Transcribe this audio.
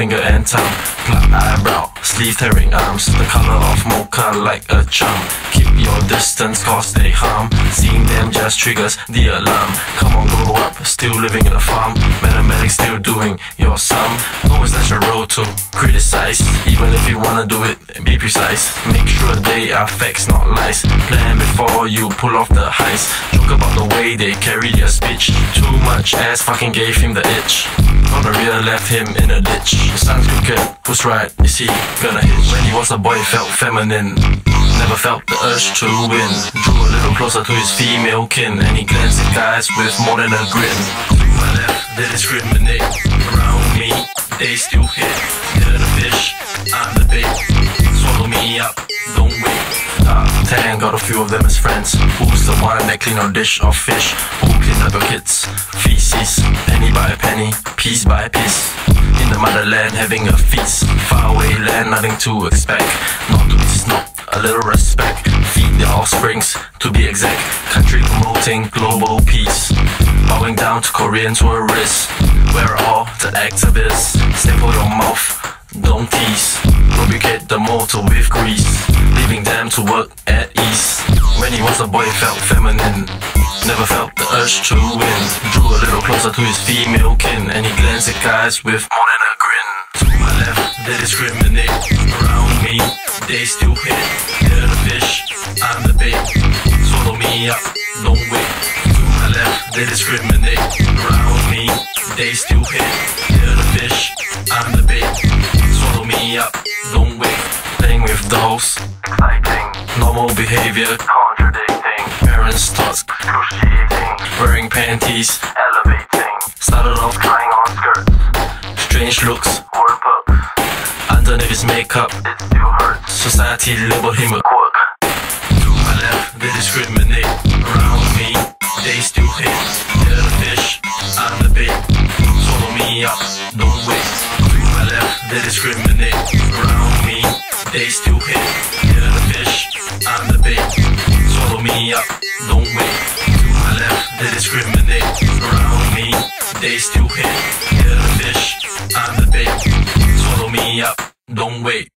finger and tongue. Plucked eyebrow, sleeve tearing arms, the color of mocha like a chum. Keep your distance cause they harm. Seeing them just triggers the alarm. Come on, grow up, still living in a farm. Mathematics still doing your sum. Always natural to criticize, even if you wanna do it, be precise. Make sure they are facts, not lies. Plan before you pull off the heist. Joke about the way they carry their speech. Too much ass fucking gave him the itch. Rear left him in a ditch. Sounds cricket, who's right? Is he gonna hit? When he was a boy, he felt feminine. Never felt the urge to win. Drew a little closer to his female kin, and he glanced at guys with more than a grin. To my left, they discriminate. Around me, they still hit. They're the fish, I'm the bait. Swallow me up. 10 got a few of them as friends. Who's the one that clean our dish of fish? Who clean up your kids? Feces, penny by penny, piece by piece. In the motherland, having a feast. Far away land, nothing to expect. Not to be a little respect. Feed their offsprings, to be exact. Country promoting global peace. Bowing down to Korean tourists. Where are all the activists? Staple your mouth, don't tease. Lubricate the motor with grease. Leaving them to work When he was a boy, felt feminine. Never felt the urge to win. Drew a little closer to his female kin, and he glanced at guys with more than a grin. To my left, they discriminate. Around me, they still hit. They're the fish, I'm the bait. Swallow me up, don't wait. To my left, they discriminate. Around me, they still hit. They're the fish, I'm the bait. Swallow me up, don't wait. Playing with dolls, exciting. Normal behavior, Parents' thoughts, excruciating. Wearing panties, elevating. Started off trying on skirts. Strange looks, were perks. Underneath his makeup, it still hurts. Society labeled him a quirk. To my left, they discriminate. Around me, they still hate. They're the fish, I'm the bait. Swallow me up, don't wait. To my left, they discriminate. Around me, they still hate. They discriminate. Around me, they still hate. They're the fish, I'm the bait. Swallow me up, don't wait.